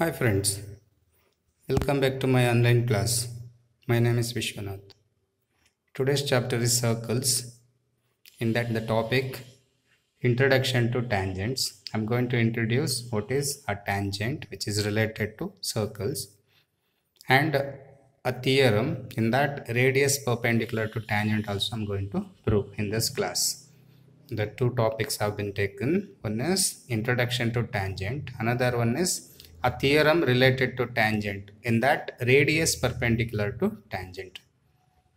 Hi friends, welcome back to my online class. My name is Vishwanath. Today's chapter is circles. In that the topic introduction to tangents. I'm going to introduce what is a tangent which is related to circles and a theorem in that radius perpendicular to tangent also I'm going to prove in this class. The two topics have been taken. One is introduction to tangent. Another one is a theorem related to tangent in that radius perpendicular to tangent.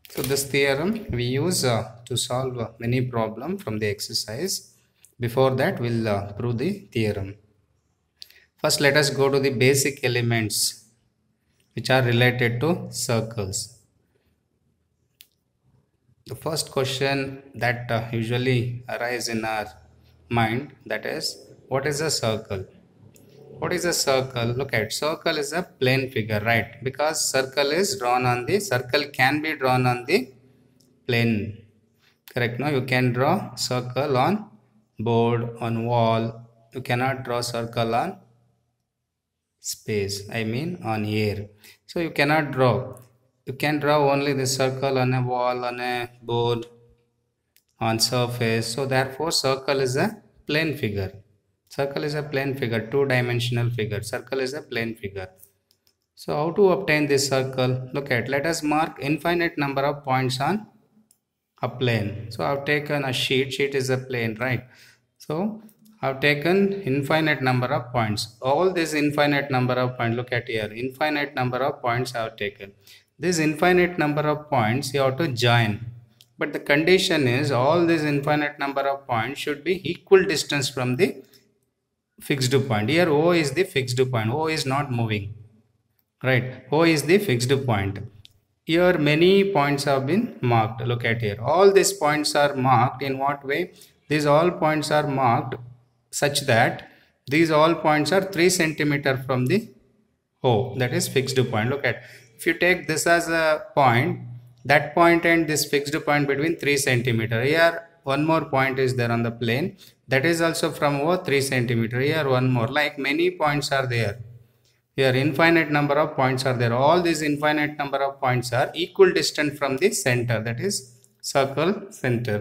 So this theorem we use uh, to solve uh, many problem from the exercise. Before that we'll uh, prove the theorem. First let us go to the basic elements which are related to circles. The first question that uh, usually arise in our mind that is what is a circle? What is a circle? Look at circle is a plane figure, right? Because circle is drawn on the circle can be drawn on the plane. Correct? No, you can draw circle on board, on wall. You cannot draw circle on space. I mean on air. So you cannot draw. You can draw only the circle on a wall, on a board, on surface. So therefore circle is a plane figure. Circle is a plane figure, two-dimensional figure. Circle is a plane figure. So how to obtain this circle? Look at, let us mark infinite number of points on a plane. So I've taken a sheet, sheet is a plane, right? So I've taken infinite number of points. All this infinite number of points, look at here, infinite number of points I've taken. This infinite number of points you have to join. But the condition is all this infinite number of points should be equal distance from the fixed point. Here O is the fixed point. O is not moving. Right. O is the fixed point. Here many points have been marked. Look at here. All these points are marked in what way? These all points are marked such that these all points are 3 centimeter from the O. That is fixed point. Look at. If you take this as a point, that point and this fixed point between 3 centimeter. Here one more point is there on the plane that is also from over 3 centimeter. Here one more. Like many points are there. Here infinite number of points are there. All these infinite number of points are equal distant from the center. That is circle center.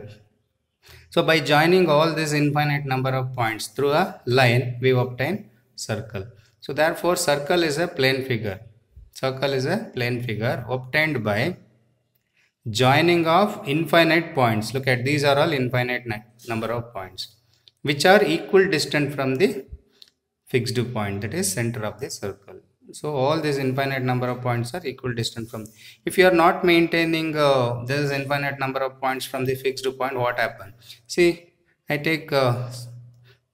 So by joining all these infinite number of points through a line we obtain circle. So therefore circle is a plane figure. Circle is a plane figure obtained by joining of infinite points. Look at these are all infinite number of points which are equal distant from the fixed point that is center of the circle. So all these infinite number of points are equal distant from if you are not maintaining uh, this infinite number of points from the fixed point what happen? See i take uh,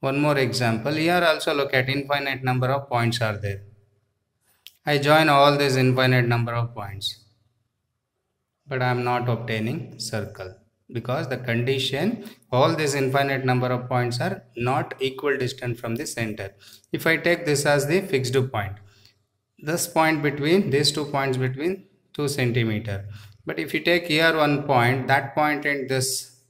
one more example. Here also look at infinite number of points are there. I join all these infinite number of points but I am not obtaining circle because the condition all these infinite number of points are not equal distant from the center. If I take this as the fixed point, this point between these two points between 2 centimeter. But if you take here one point, that point and this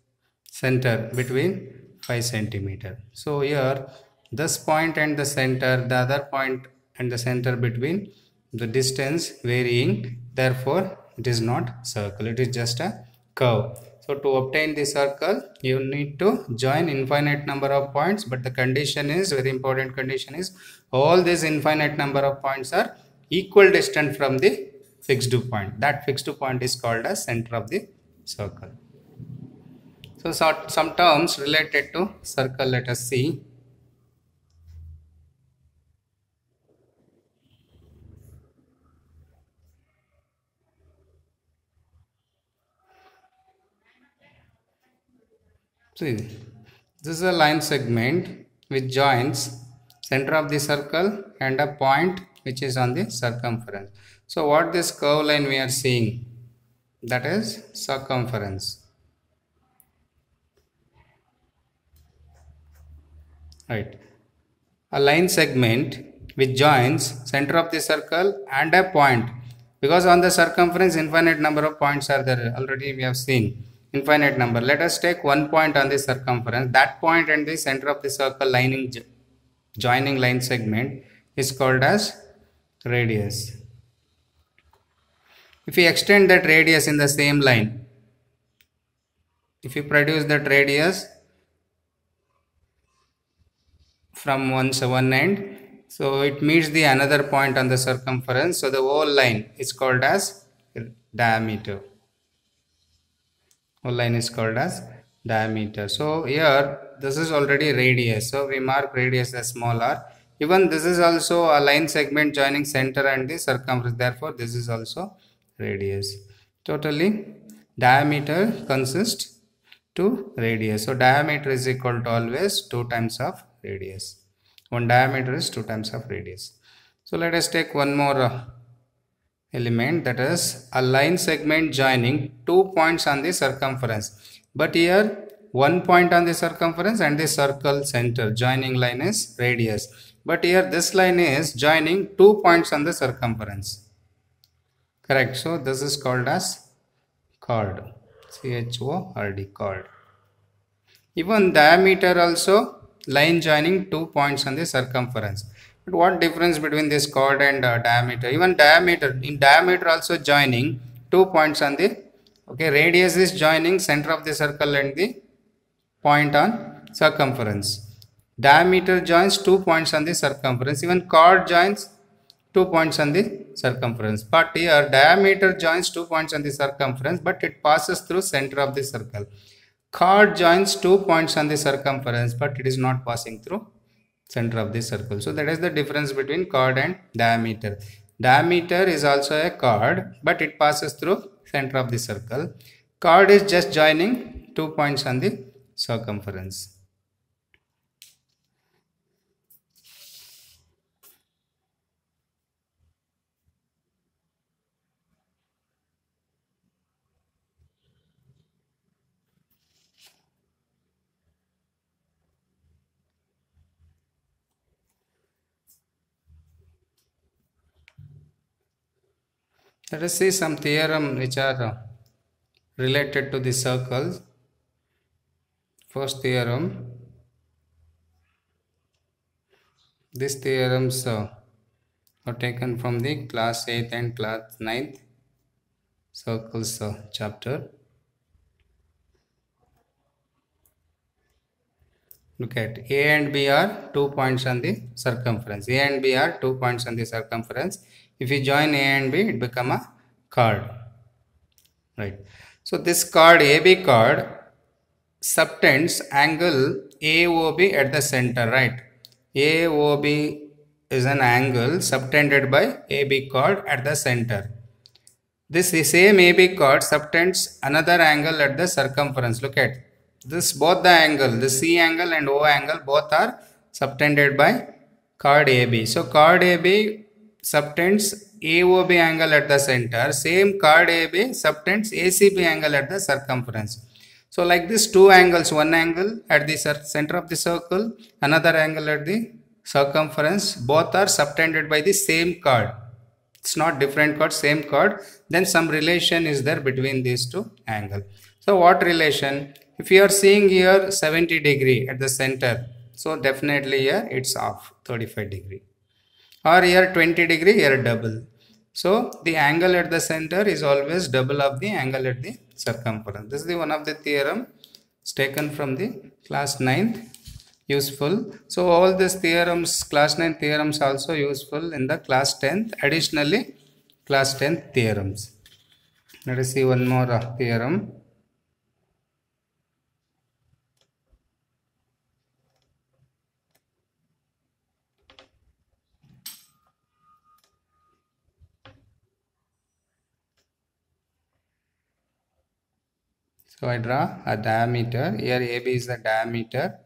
center between 5 centimeter. So here this point and the center, the other point and the center between the distance varying therefore it is not circle it is just a curve so to obtain the circle you need to join infinite number of points but the condition is very important condition is all these infinite number of points are equal distant from the fixed point. That fixed point is called as center of the circle. So, so some terms related to circle let us see See, this is a line segment which joins center of the circle and a point which is on the circumference. So what this curve line we are seeing that is circumference. Right. A line segment which joins center of the circle and a point because on the circumference infinite number of points are there already we have seen infinite number. Let us take one point on the circumference. That point and the center of the circle lining joining line segment is called as radius. If we extend that radius in the same line, if you produce that radius from one, one end, so it meets the another point on the circumference. So the whole line is called as diameter. Line is called as diameter. So here this is already radius. So we mark radius as small r. Even this is also a line segment joining center and the circumference. Therefore this is also radius. Totally diameter consists to radius. So diameter is equal to always 2 times of radius. One diameter is 2 times of radius. So let us take one more uh, element that is a line segment joining two points on the circumference. But here one point on the circumference and the circle center joining line is radius. But here this line is joining two points on the circumference. Correct. So this is called as chord c-h-o-r-d chord even diameter also line joining two points on the circumference but what difference between this chord and uh, diameter even diameter in diameter also joining two points on the okay radius is joining center of the circle and the point on circumference. Diameter joins two points on the circumference. Even chord joins two points on the circumference. But here diameter joins two points on the circumference but it passes through center of the circle. Chord joins two points on the circumference but it is not passing through center of the circle. So that is the difference between chord and diameter. Diameter is also a chord but it passes through center of the circle. Chord is just joining two points on the circumference. Let us see some theorem which are related to the circles first theorem. These theorems are taken from the class 8th and class 9th circles chapter. Look at a and b are two points on the circumference. A and b are two points on the circumference if you join a and b it become a chord right so this chord ab chord subtends angle AOB at the center, right? AOB is an angle subtended by AB chord at the center. This same AB chord subtends another angle at the circumference. Look at this both the angle, the C angle and O angle both are subtended by chord AB. So chord AB subtends AOB angle at the center. Same chord AB subtends ACB angle at the circumference. So like this two angles, one angle at the center of the circle, another angle at the circumference, both are subtended by the same chord. It's not different chord, same chord. Then some relation is there between these two angle. So what relation? If you are seeing here 70 degree at the center, so definitely here it's off 35 degree. Or here 20 degree, here double. So the angle at the center is always double of the angle at the circumference. This is the one of the theorem it's taken from the class 9th useful. So all these theorems, class 9 theorems also useful in the class 10th. Additionally, class 10th theorems. Let us see one more uh, theorem. So I draw a diameter. Here AB is the diameter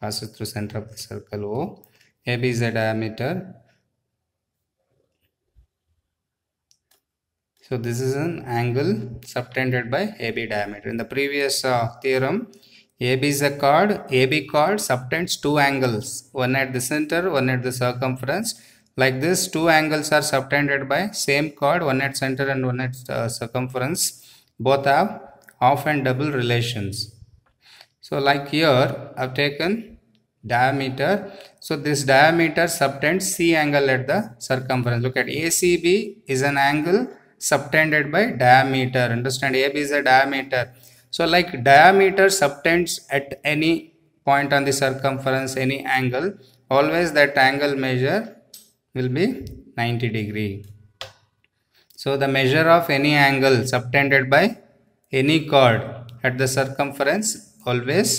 passes through center of the circle O. AB is the diameter. So this is an angle subtended by AB diameter. In the previous uh, theorem, AB is a chord. AB chord subtends two angles, one at the center, one at the circumference. Like this, two angles are subtended by same chord, one at center and one at uh, circumference. Both have half and double relations. So like here I've taken diameter. So this diameter subtends c angle at the circumference. Look at acb is an angle subtended by diameter. Understand ab is a diameter. So like diameter subtends at any point on the circumference any angle always that angle measure will be 90 degree. So the measure of any angle subtended by any chord at the circumference always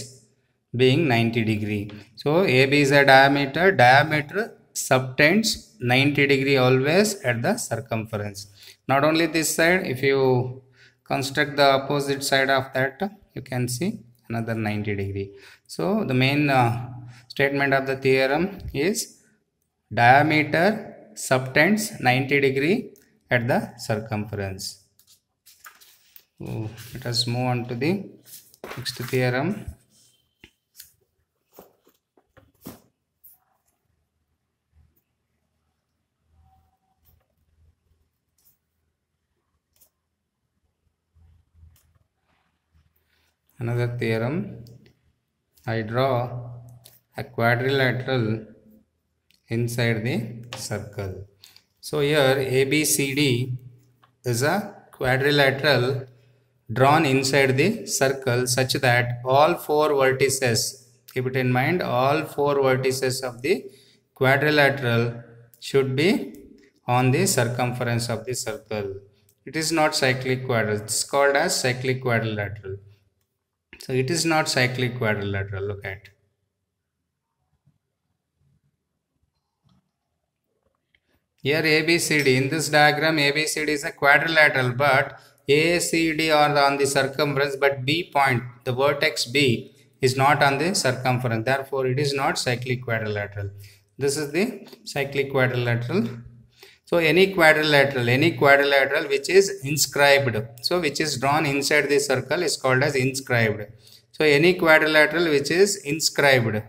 being 90 degree. So AB is a diameter, diameter subtends 90 degree always at the circumference. Not only this side, if you construct the opposite side of that, you can see another 90 degree. So the main uh, statement of the theorem is diameter subtends 90 degree at the circumference. So let us move on to the next theorem. Another theorem. I draw a quadrilateral inside the circle. So here ABCD is a quadrilateral drawn inside the circle such that all four vertices, keep it in mind, all four vertices of the quadrilateral should be on the circumference of the circle. It is not cyclic quadrilateral. It's called as cyclic quadrilateral. So it is not cyclic quadrilateral. Look at. Here ABCD, in this diagram ABCD is a quadrilateral but ACD are on the circumference but B point, the vertex B is not on the circumference. Therefore, it is not cyclic quadrilateral. This is the cyclic quadrilateral. So, any quadrilateral, any quadrilateral which is inscribed, so which is drawn inside the circle is called as inscribed. So, any quadrilateral which is inscribed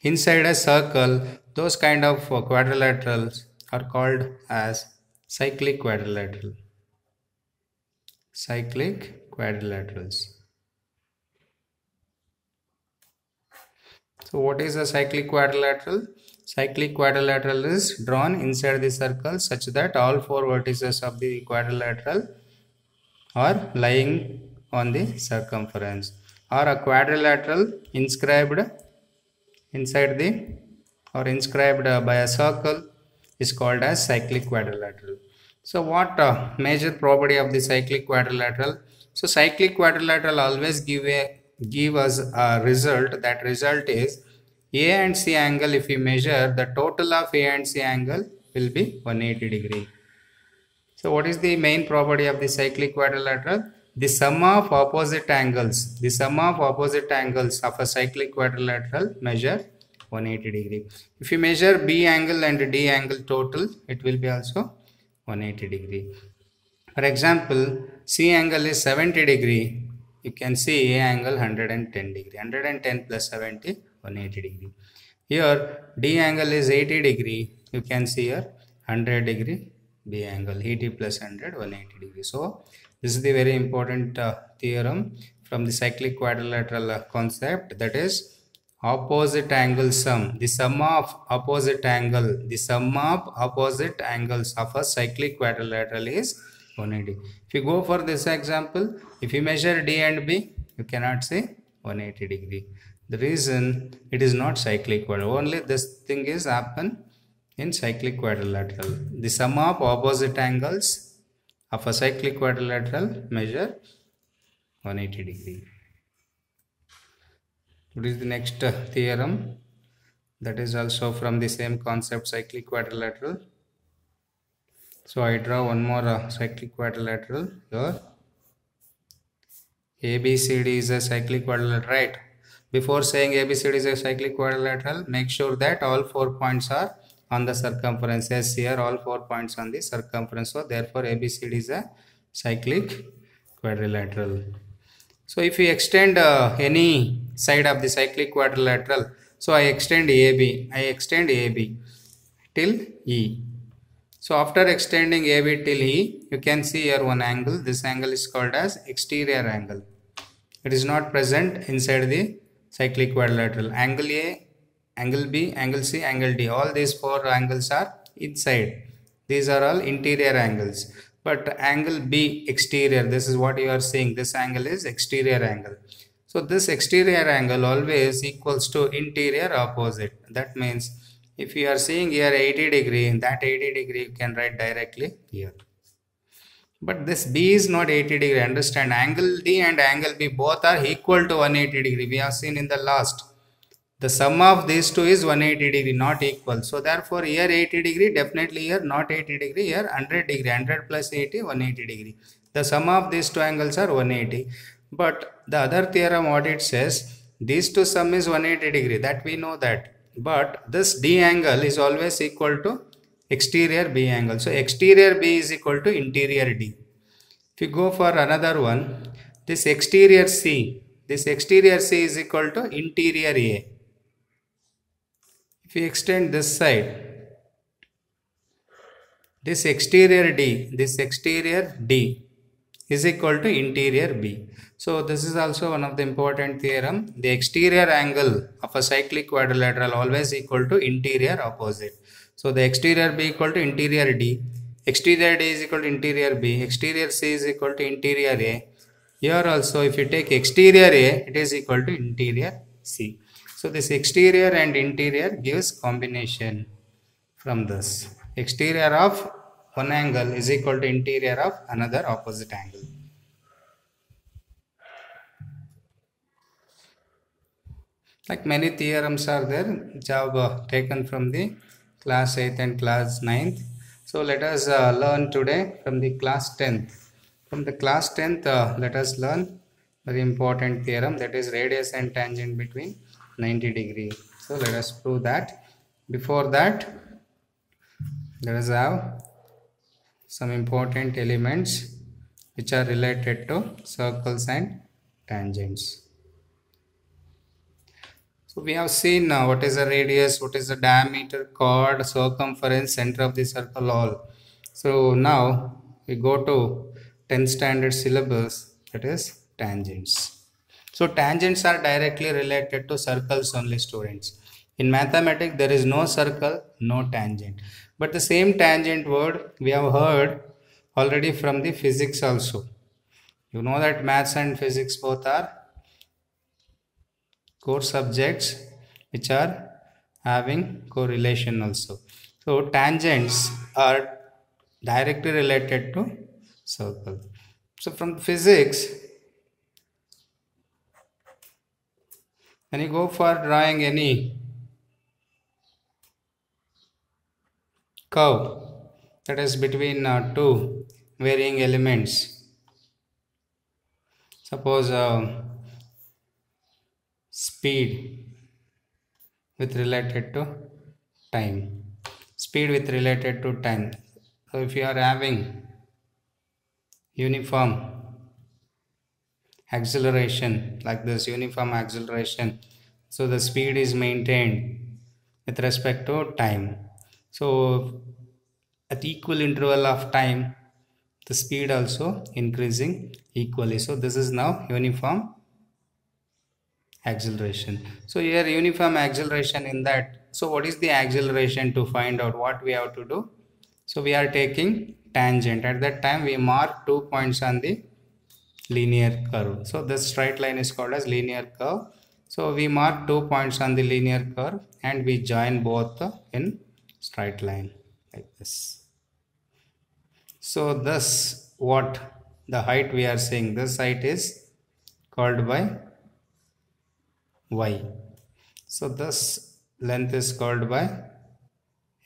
inside a circle, those kind of quadrilaterals are called as cyclic quadrilateral cyclic quadrilaterals. So what is a cyclic quadrilateral? Cyclic quadrilateral is drawn inside the circle such that all four vertices of the quadrilateral are lying on the circumference or a quadrilateral inscribed inside the or inscribed by a circle is called as cyclic quadrilateral. So what uh, major property of the cyclic quadrilateral? So cyclic quadrilateral always give a give us a result. That result is A and C angle. If we measure the total of A and C angle will be 180 degree. So what is the main property of the cyclic quadrilateral? The sum of opposite angles. The sum of opposite angles of a cyclic quadrilateral measure 180 degree. If you measure B angle and D angle total, it will be also 180 degree. For example, C angle is 70 degree. You can see A angle 110 degree. 110 plus 70, 180 degree. Here D angle is 80 degree. You can see here 100 degree B angle. 80 plus 100, 180 degree. So this is the very important uh, theorem from the cyclic quadrilateral uh, concept that is opposite angle sum. The sum of opposite angle the sum of opposite angles of a cyclic quadrilateral is 180 if you go for this example if you measure d and b you cannot say 180 degree. The reason it is not cyclic quadrilateral only this thing is happen in cyclic quadrilateral. The sum of opposite angles of a cyclic quadrilateral measure 180 degree what is the next theorem? That is also from the same concept cyclic quadrilateral. So I draw one more uh, cyclic quadrilateral here. ABCD is a cyclic quadrilateral, right? Before saying ABCD is a cyclic quadrilateral, make sure that all four points are on the circumference. Yes, here all four points on the circumference. So therefore ABCD is a cyclic quadrilateral. So if we extend uh, any side of the cyclic quadrilateral, so I extend AB, I extend AB till E. So after extending AB till E, you can see here one angle. This angle is called as exterior angle. It is not present inside the cyclic quadrilateral angle a angle b angle c angle d all these four angles are inside these are all interior angles but angle b exterior this is what you are seeing. This angle is exterior angle. So this exterior angle always equals to interior opposite. That means if you are seeing here 80 degree that 80 degree you can write directly here. But this b is not 80 degree. Understand angle d and angle b both are equal to 180 degree. We have seen in the last the sum of these two is 180 degree not equal. So therefore here 80 degree definitely here not 80 degree here 100 degree. 100 plus 80 180 degree. The sum of these two angles are 180 but the other theorem what it says these two sum is 180 degree. That we know that. But this d angle is always equal to exterior b angle. So exterior b is equal to interior d. If you go for another one this exterior c this exterior c is equal to interior a if you extend this side this exterior d this exterior d is equal to interior b. So this is also one of the important theorem. The exterior angle of a cyclic quadrilateral always equal to interior opposite. So the exterior b equal to interior d. Exterior d is equal to interior b. Exterior c is equal to interior a. Here also if you take exterior a it is equal to interior c so this exterior and interior gives combination from this. Exterior of one angle is equal to interior of another opposite angle. Like many theorems are there which uh, taken from the class 8th and class 9th. So let us uh, learn today from the class 10th. From the class 10th, uh, let us learn very important theorem that is radius and tangent between 90 degree. So let us prove that. Before that let us have some important elements which are related to circles and tangents. So we have seen now what is the radius what is the diameter chord circumference center of the circle all. So now we go to 10 standard syllables that is tangents so tangents are directly related to circles only students. In mathematics, there is no circle, no tangent. But the same tangent word we have heard already from the physics also. You know that maths and physics both are core subjects which are having correlation also. So tangents are directly related to circle. So from physics, when you go for drawing any? Curve. That is between uh, two varying elements. Suppose uh, speed with related to time. Speed with related to time. So if you are having uniform acceleration like this uniform acceleration. So the speed is maintained with respect to time. So at equal interval of time the speed also increasing equally. So this is now uniform acceleration. So here uniform acceleration in that so what is the acceleration to find out what we have to do? So we are taking tangent. At that time we mark two points on the linear curve. So this straight line is called as linear curve. So we mark two points on the linear curve and we join both in straight line like this. So this what the height we are saying this height is called by y. So this length is called by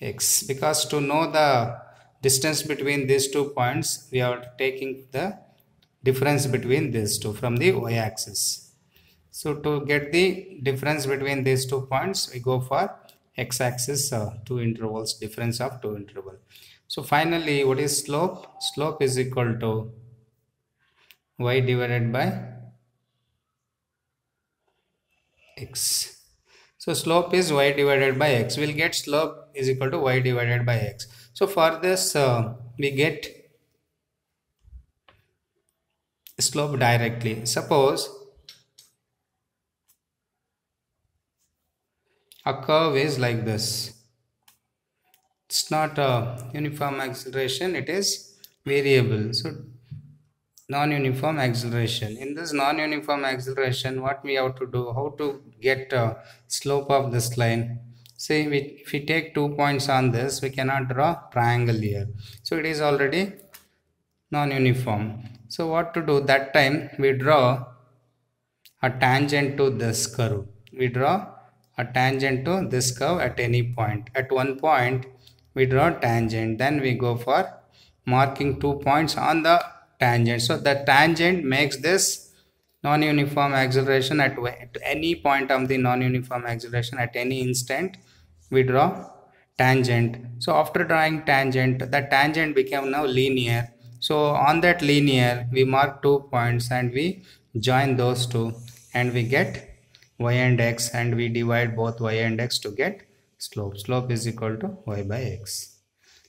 x. Because to know the distance between these two points we are taking the difference between these two from the y-axis. So to get the difference between these two points, we go for x-axis uh, two intervals, difference of two interval. So finally, what is slope? Slope is equal to y divided by x. So slope is y divided by x. We'll get slope is equal to y divided by x. So for this, uh, we get slope directly. Suppose a curve is like this. It's not a uniform acceleration it is variable. So non-uniform acceleration. In this non-uniform acceleration what we have to do how to get a slope of this line. Say we, if we take two points on this we cannot draw triangle here. So it is already non-uniform so what to do? That time we draw a tangent to this curve. We draw a tangent to this curve at any point. At one point we draw tangent. Then we go for marking two points on the tangent. So the tangent makes this non-uniform acceleration at, at any point of the non-uniform acceleration at any instant. We draw tangent. So after drawing tangent the tangent became now linear so on that linear we mark two points and we join those two and we get y and x and we divide both y and x to get slope. Slope is equal to y by x.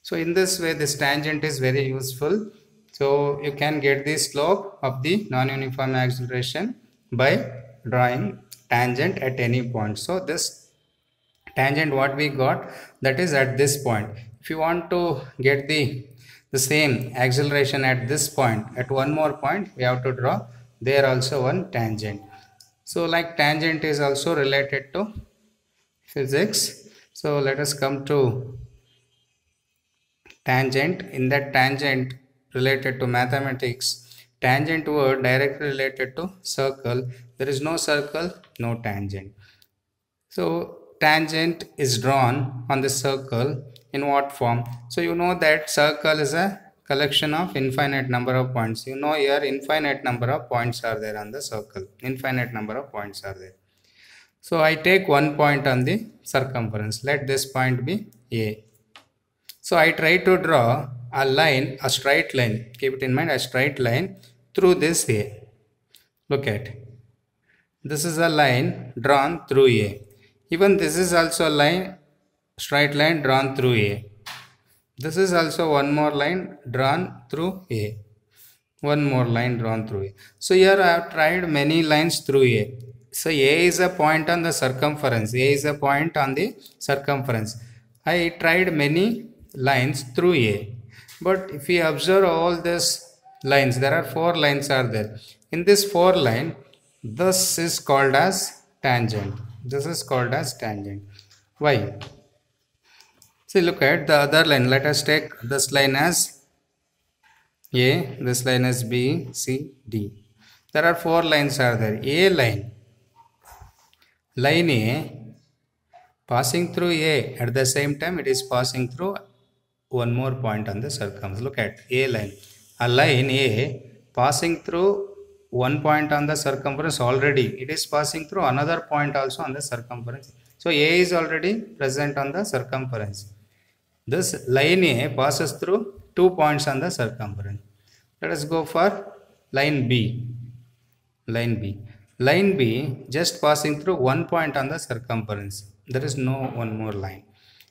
So in this way this tangent is very useful. So you can get the slope of the non-uniform acceleration by drawing tangent at any point. So this tangent what we got that is at this point. If you want to get the the same acceleration at this point at one more point we have to draw there also one tangent. So like tangent is also related to physics. So let us come to tangent. In that tangent related to mathematics tangent word directly related to circle. There is no circle no tangent. So tangent is drawn on the circle in what form? So you know that circle is a collection of infinite number of points. You know here infinite number of points are there on the circle. Infinite number of points are there. So i take one point on the circumference. Let this point be a. So i try to draw a line a straight line. Keep it in mind a straight line through this a. Look at. This is a line drawn through a. Even this is also a line straight line drawn through a. This is also one more line drawn through a. One more line drawn through a. So here i have tried many lines through a. So a is a point on the circumference. A is a point on the circumference. I tried many lines through a. But if we observe all these lines there are four lines are there. In this four line this is called as tangent. This is called as tangent. Why see look at the other line. Let us take this line as a this line as b c d. There are four lines are there? A line. Line a passing through a. At the same time it is passing through one more point on the circumference look at a line. A line a passing through one point on the circumference already. It is passing through another point also on the circumference. So a is already present on the circumference this line a passes through two points on the circumference let us go for line b line b line b just passing through one point on the circumference there is no one more line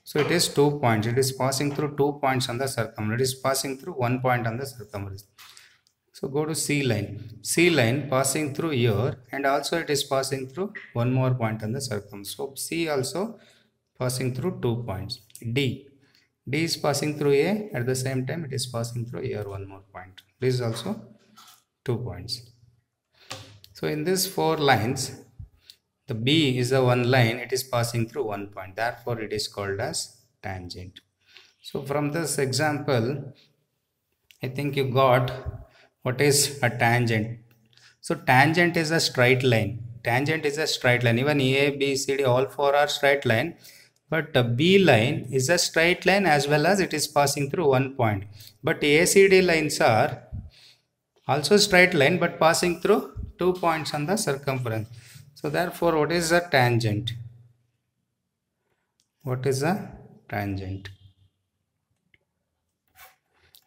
so it is two points it is passing through two points on the circumference it is passing through one point on the circumference so go to C line. C line passing through here and also it is passing through one more point on the circumference. So C also passing through two points. D. D is passing through A at the same time it is passing through here one more point. This is also two points. So in these four lines the B is the one line it is passing through one point therefore it is called as tangent. So from this example I think you got what is a tangent so tangent is a straight line tangent is a straight line even a b c d all four are straight line but the b line is a straight line as well as it is passing through one point. But acd lines are also straight line but passing through two points on the circumference. So therefore what is a tangent? What is a tangent?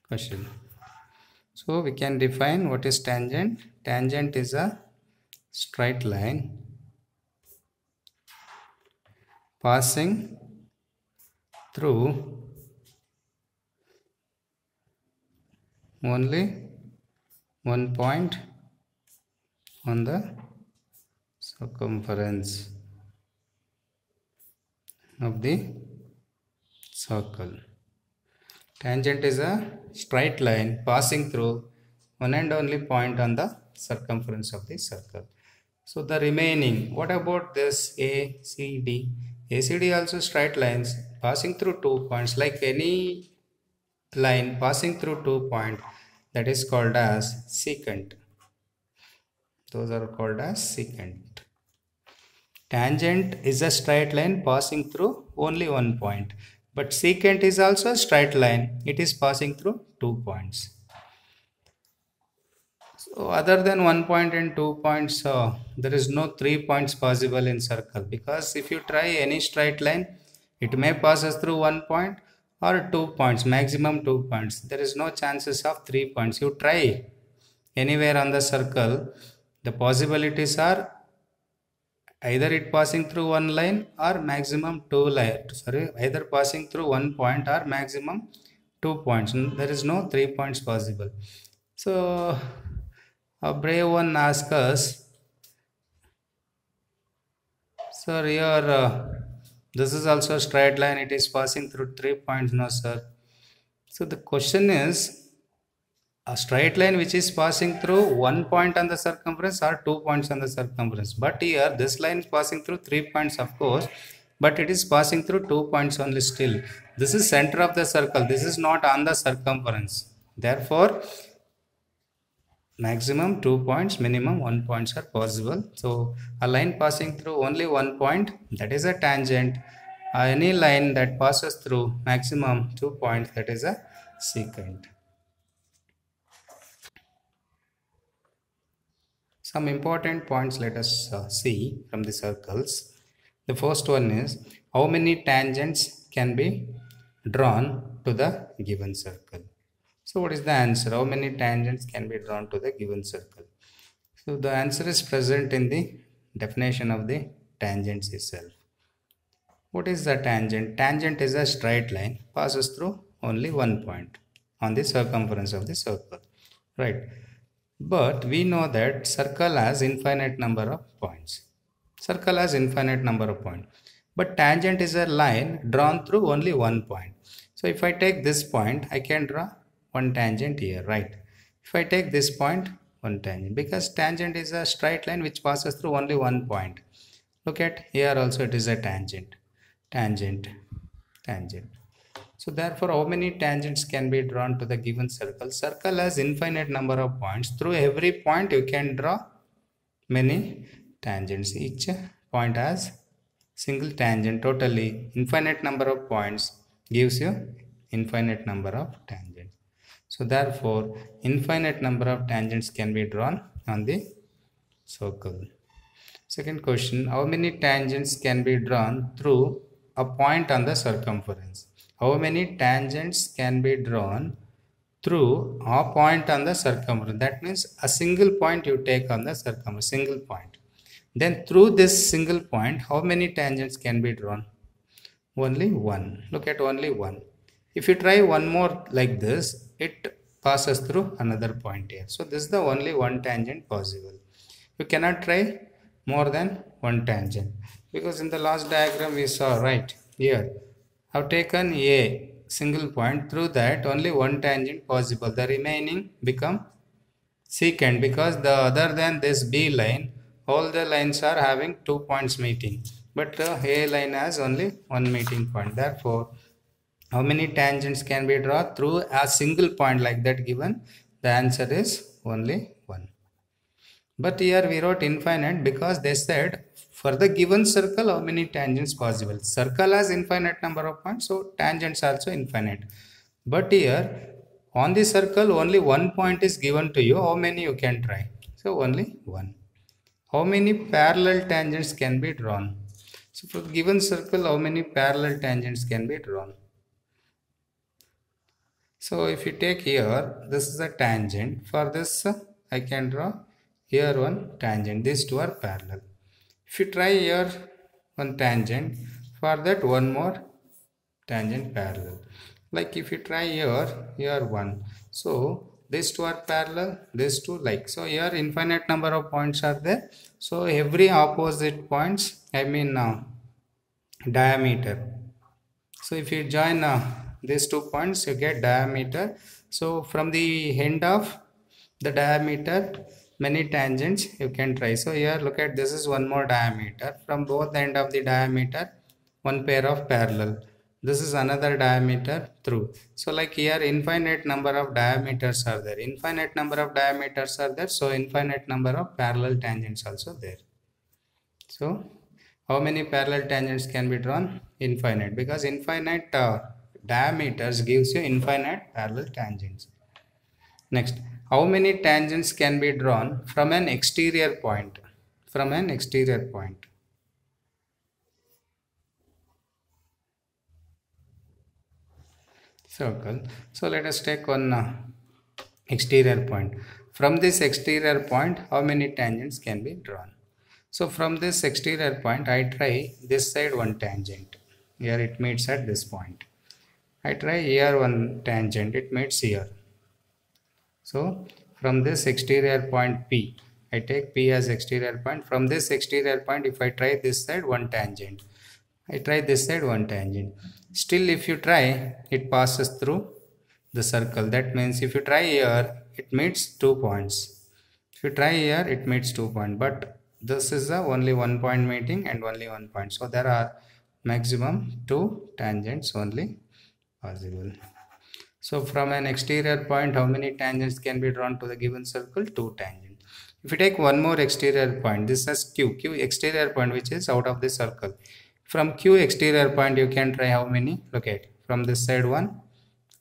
Question. So we can define what is tangent. Tangent is a straight line passing through only one point on the circumference of the circle. Tangent is a straight line passing through one and only point on the circumference of the circle. So the remaining, what about this A, C, D? A, C, D also straight lines passing through two points like any line passing through two point that is called as secant. Those are called as secant. Tangent is a straight line passing through only one point. But secant is also a straight line. It is passing through two points. Other than one point and two points, uh, there is no three points possible in circle because if you try any straight line, it may pass us through one point or two points, maximum two points. There is no chances of three points. You try anywhere on the circle, the possibilities are either it passing through one line or maximum two line sorry either passing through one point or maximum two points there is no three points possible so a brave one asks us sir here uh, this is also a straight line. It is passing through three points no sir. So the question is a straight line which is passing through one point on the circumference or two points on the circumference? But here this line is passing through three points of course but it is passing through two points only still. This is center of the circle. This is not on the circumference. Therefore maximum two points minimum one points are possible so a line passing through only one point that is a tangent any line that passes through maximum two points that is a secant Some important points let us uh, see from the circles. The first one is how many tangents can be drawn to the given circle. So what is the answer? How many tangents can be drawn to the given circle? So the answer is present in the definition of the tangents itself. What is the tangent? Tangent is a straight line passes through only one point on the circumference of the circle. Right. But we know that circle has infinite number of points. Circle has infinite number of points. But tangent is a line drawn through only one point. So if I take this point, I can draw one tangent here, right? If I take this point, one tangent. Because tangent is a straight line which passes through only one point. Look at here also it is a tangent. Tangent. Tangent. So therefore, how many tangents can be drawn to the given circle? Circle has infinite number of points. Through every point, you can draw many tangents. Each point has single tangent. Totally, infinite number of points gives you infinite number of tangents. So therefore, infinite number of tangents can be drawn on the circle. Second question, how many tangents can be drawn through a point on the circumference? how many tangents can be drawn through a point on the circumference? That means a single point you take on the circumference single point. Then through this single point how many tangents can be drawn? Only one. Look at only one. If you try one more like this it passes through another point here. So this is the only one tangent possible. You cannot try more than one tangent. Because in the last diagram we saw right here I've taken a single point through that only one tangent possible. The remaining become secant because the other than this b line all the lines are having two points meeting. But the a line has only one meeting point. Therefore how many tangents can be drawn through a single point like that given the answer is only one but here we wrote infinite because they said for the given circle, how many tangents possible? Circle has infinite number of points, so tangents also infinite. But here, on the circle, only one point is given to you. How many you can try? So only one. How many parallel tangents can be drawn? So for given circle, how many parallel tangents can be drawn? So if you take here, this is a tangent. For this, I can draw here one tangent. These two are parallel. If you try here one tangent for that one more tangent parallel. Like if you try here here one. So these two are parallel these two like. So here infinite number of points are there. So every opposite points i mean now diameter. So if you join uh, these two points you get diameter. So from the end of the diameter many tangents you can try. So here look at this is one more diameter. From both end of the diameter one pair of parallel. This is another diameter through. So like here infinite number of diameters are there. Infinite number of diameters are there. So infinite number of parallel tangents also there. So how many parallel tangents can be drawn? Infinite. Because infinite uh, diameters gives you infinite parallel tangents. Next how many tangents can be drawn from an exterior point? From an exterior point. Circle. So let us take one uh, exterior point. From this exterior point how many tangents can be drawn? So from this exterior point i try this side one tangent. Here it meets at this point i try here one tangent it meets here so from this exterior point p i take p as exterior point. From this exterior point if i try this side one tangent. I try this side one tangent. Still if you try it passes through the circle. That means if you try here it meets two points. If you try here it meets two points. But this is the only one point meeting and only one point. So there are maximum two tangents only possible. So from an exterior point how many tangents can be drawn to the given circle? Two tangents. If you take one more exterior point this is q. Q exterior point which is out of the circle. From q exterior point you can try how many? Look at from this side one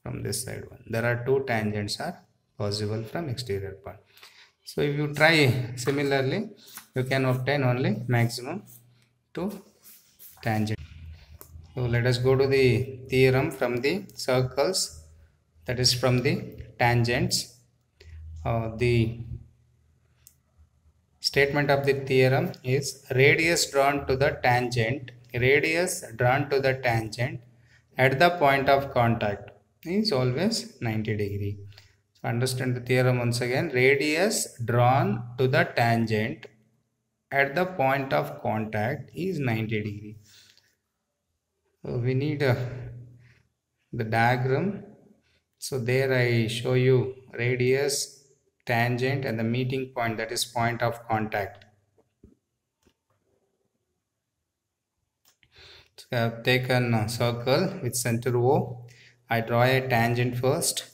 from this side one. There are two tangents are possible from exterior point. So if you try similarly you can obtain only maximum two tangent so let us go to the theorem from the circles that is from the tangents uh, the statement of the theorem is radius drawn to the tangent radius drawn to the tangent at the point of contact is always 90 degree. So understand the theorem once again. Radius drawn to the tangent at the point of contact is 90 degree. We need uh, the diagram. So there I show you radius, tangent and the meeting point that is point of contact. So I have taken a circle with center O. I draw a tangent first.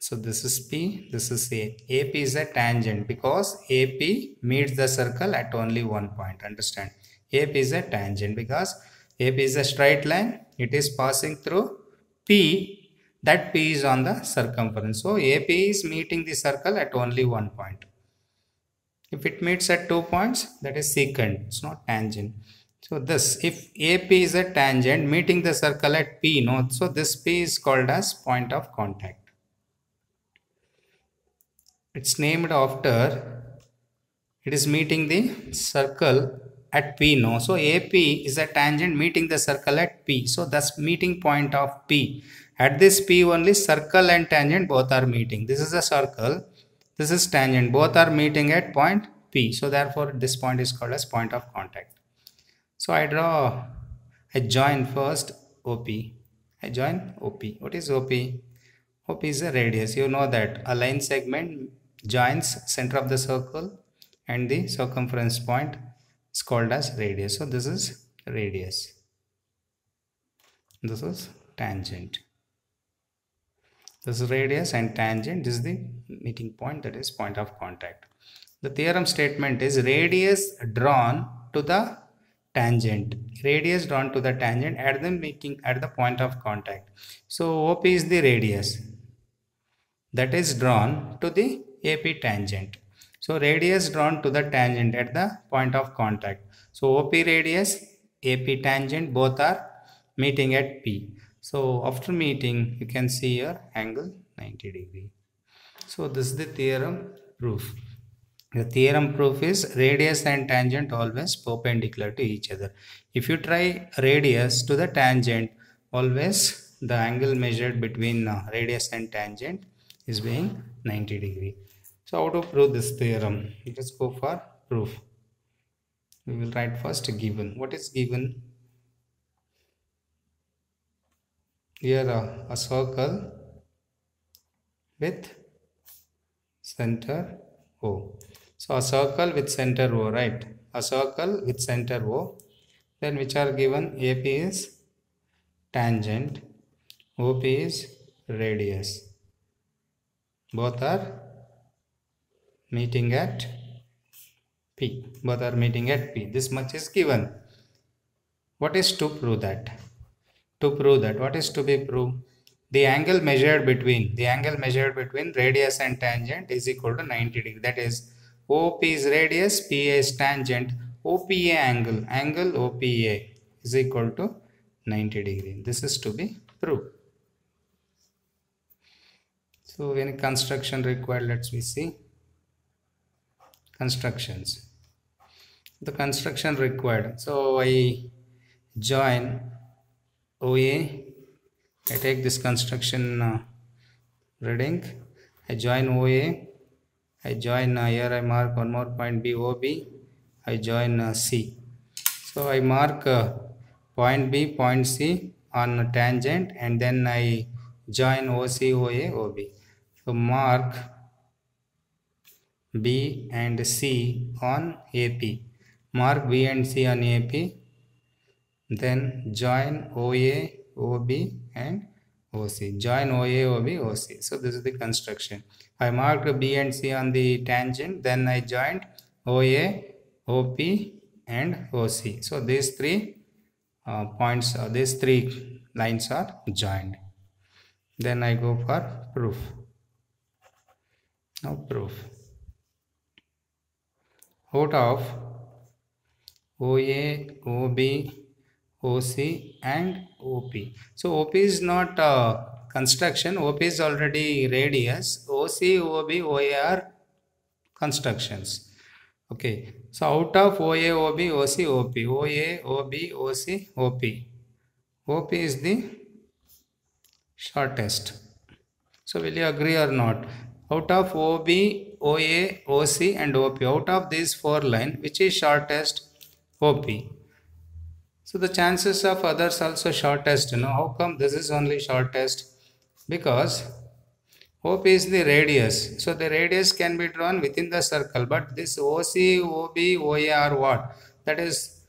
So this is P, this is A. AP is a tangent because AP meets the circle at only one point. Understand? AP is a tangent because AP is a straight line. It is passing through P. That P is on the circumference. So AP is meeting the circle at only one point. If it meets at two points, that is secant. It's not tangent. So this, if AP is a tangent meeting the circle at P, no, so this P is called as point of contact. It's named after, it is meeting the circle at P, no. So AP is a tangent meeting the circle at P. So that's meeting point of P. At this P only circle and tangent both are meeting. This is a circle, this is tangent, both are meeting at point P. So therefore this point is called as point of contact. So I draw, I join first OP. I join OP. What is OP? OP is a radius. You know that a line segment joins center of the circle and the circumference point is called as radius. So this is radius. This is tangent. This is radius and tangent. This is the meeting point that is point of contact. The theorem statement is radius drawn to the tangent radius drawn to the tangent at the making at the point of contact so op is the radius that is drawn to the ap tangent so radius drawn to the tangent at the point of contact so op radius ap tangent both are meeting at p so after meeting you can see your angle 90 degree so this is the theorem proof the theorem proof is radius and tangent always perpendicular to each other. If you try radius to the tangent, always the angle measured between uh, radius and tangent is being 90 degree. So how to prove this theorem? Let's go for proof. We will write first given. What is given? here uh, a circle with center O. So a circle with center O, right? A circle with center O. Then which are given AP is tangent, OP is radius. Both are meeting at P. Both are meeting at P. This much is given. What is to prove that? To prove that, what is to be proved? The angle measured between, the angle measured between radius and tangent is equal to 90 degree. That is, OP is radius, PA is tangent, OPA angle, angle OPA is equal to 90 degree. This is to be proved. So, any construction required, let's we see. Constructions. The construction required. So, I join OA I take this construction uh, reading. I join OA I join uh, here I mark one more point BOB I join uh, C. So I mark uh, point B point C on tangent and then I join OC OA OB so mark B and C on AP mark B and C on AP then join OA, OB and OC. Join OA, OB, OC. So this is the construction. I marked B and C on the tangent. Then I joined OA, OP and OC. So these three uh, points, uh, these three lines are joined. Then I go for proof. Now proof. Out of OA, OB, OC and OP. So OP is not uh, construction, OP is already radius, OC, OB, OA are constructions. Okay, so out of OA, OB, OC, OP, OA, OB, OC, OP. OP is the shortest. So will you agree or not? Out of OB, OA, OC and OP, out of these four line, which is shortest? OP. So the chances of others also shortest, you know, how come this is only shortest? Because OP is the radius. So the radius can be drawn within the circle, but this OC, OB, OA are what? That is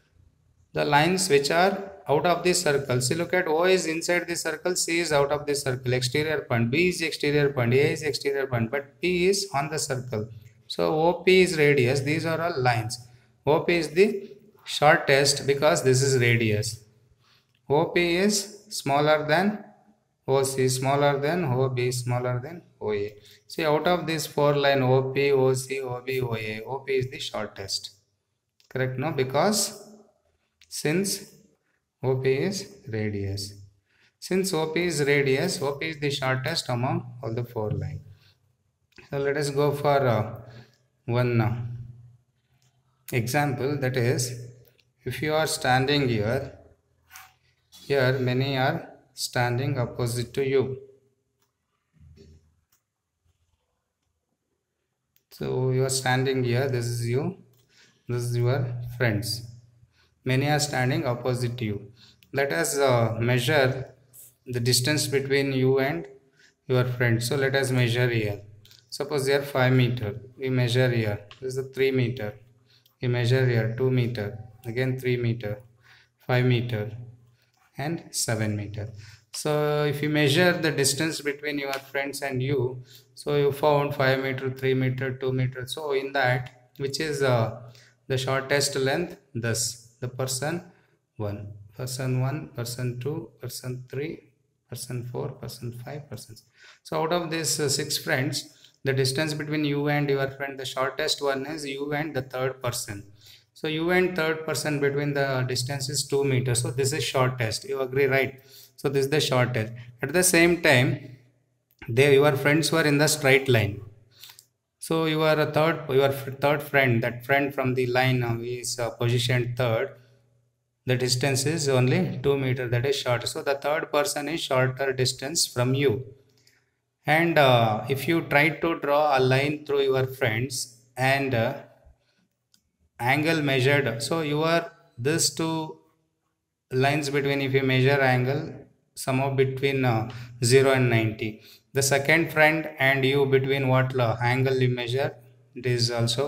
the lines which are out of this circle. See, look at O is inside the circle, C is out of the circle, exterior point, B is exterior point, A is exterior point, but P is on the circle. So OP is radius, these are all lines. OP is the shortest because this is radius. OP is smaller than OC, smaller than OB, smaller than OA. See, out of this four line OP, OC, OB, OA, OP is the shortest. Correct? No? Because since OP is radius. Since OP is radius, OP is the shortest among all the four lines. So let us go for uh, one uh, example that is if you are standing here, here many are standing opposite to you. So you are standing here, this is you, this is your friends. Many are standing opposite you. Let us uh, measure the distance between you and your friend. So let us measure here. Suppose here 5 meter. We measure here. This is a 3 meter. We measure here 2 meter again 3 meter 5 meter and 7 meter so if you measure the distance between your friends and you so you found 5 meter 3 meter 2 meter so in that which is uh, the shortest length thus the person 1 person 1 person 2 person 3 person 4 person 5 persons so out of these uh, six friends the distance between you and your friend the shortest one is you and the third person so you and third person between the distance is 2 meters. So this is shortest. You agree, right? So this is the shortest. At the same time, they your friends were in the straight line. So you are a third, your third friend, that friend from the line is uh, positioned third. The distance is only 2 meter. That is short. So the third person is shorter distance from you. And uh, if you try to draw a line through your friends and uh, angle measured so you are this two lines between if you measure angle of between uh, 0 and 90 the second friend and you between what angle you measure it is also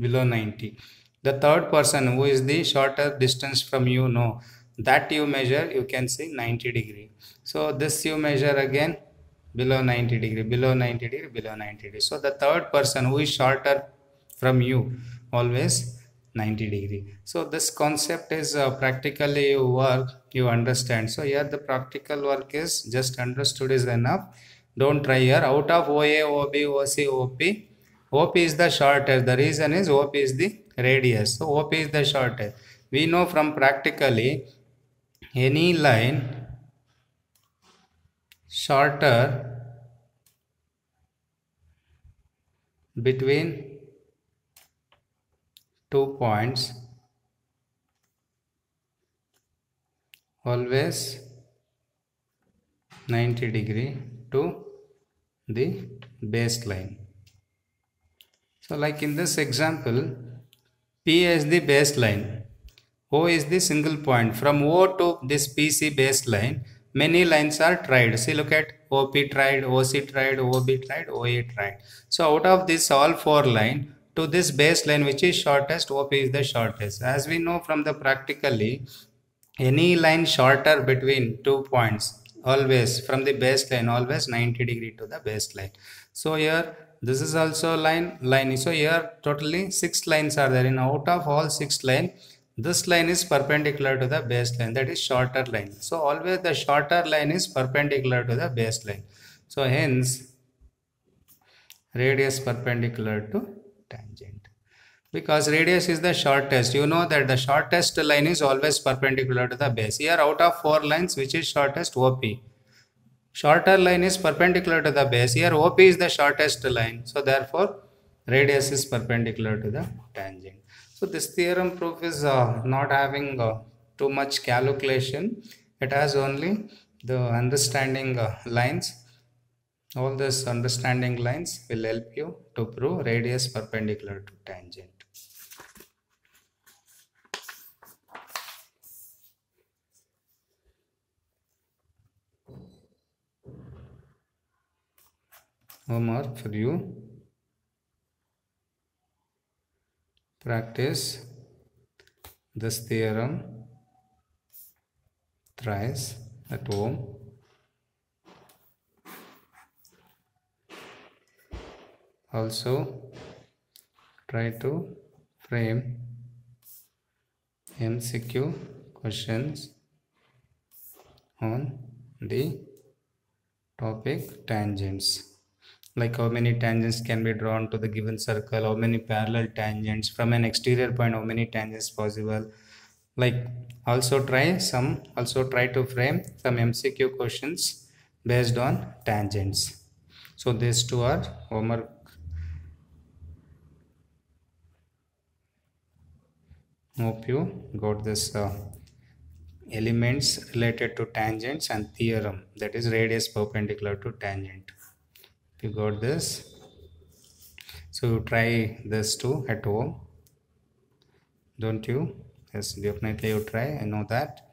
below 90 the third person who is the shorter distance from you know that you measure you can see 90 degree. So this you measure again below 90 degree below 90 degree below 90 degree. So the third person who is shorter from you always 90 degree. So this concept is uh, practically you work you understand. So here the practical work is just understood is enough don't try here. Out of oa ob oc op op is the shortest. The reason is op is the radius. So op is the shortest. We know from practically any line shorter between two points always 90 degree to the baseline. So like in this example p is the baseline o is the single point. From o to this pc baseline many lines are tried. See look at op tried oc tried ob tried oa tried. So out of this all four line to this baseline which is shortest op is the shortest. As we know from the practically any line shorter between two points always from the baseline always 90 degree to the baseline. So here this is also line line. So here totally six lines are there. In out of all six line this line is perpendicular to the baseline. That is shorter line. So always the shorter line is perpendicular to the baseline. So hence radius perpendicular to tangent because radius is the shortest. You know that the shortest line is always perpendicular to the base. Here out of four lines which is shortest? Op shorter line is perpendicular to the base. Here op is the shortest line. So therefore radius is perpendicular to the tangent. So this theorem proof is uh, not having uh, too much calculation. It has only the understanding uh, lines. All this understanding lines will help you to prove radius perpendicular to tangent. Homework for you. Practice this theorem thrice at home. also try to frame MCQ questions on the topic tangents like how many tangents can be drawn to the given circle how many parallel tangents from an exterior point how many tangents possible. Like also try some also try to frame some mcq questions based on tangents. So these two are homework. Hope you got this uh, elements related to tangents and theorem that is radius perpendicular to tangent you got this. So you try this too at home. Don't you? Yes definitely you try. I know that